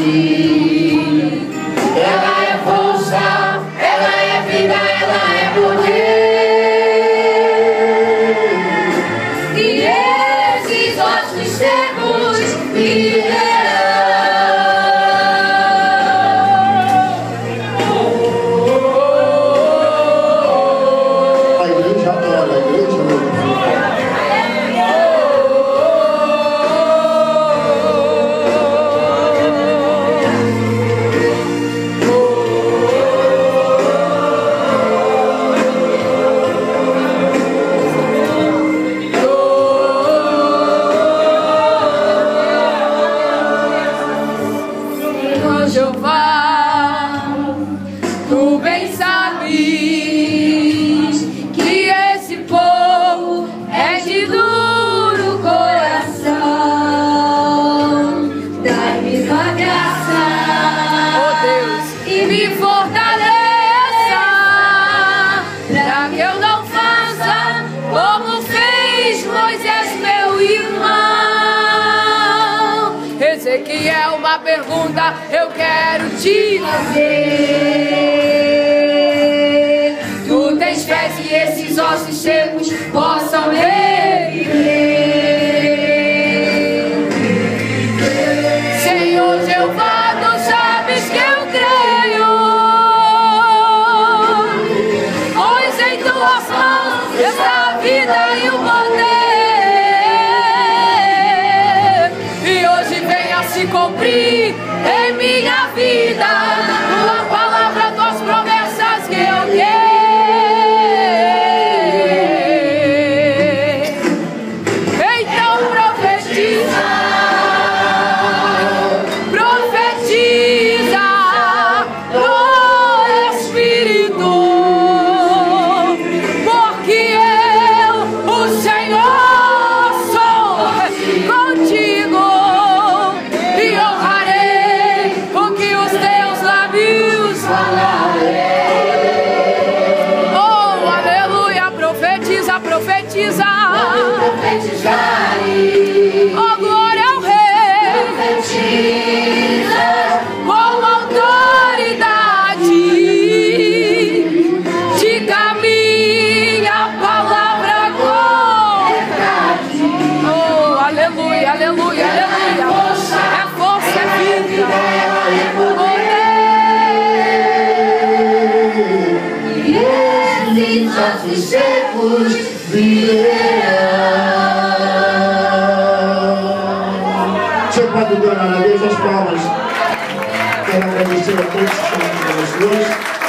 see. sabes que esse povo é de duro coração. Dá-me tua oh, e me fortaleça, para que eu não faça como fez Moisés, meu irmão. Ezequiel, uma pergunta eu quero te fazer. away. profetizar. Eu profetizarei. Oh, θα τους ακούς φιλέα. Σε πάντου τον αναδείς ως πρόμος. Και να κρατήσει ο κότσος των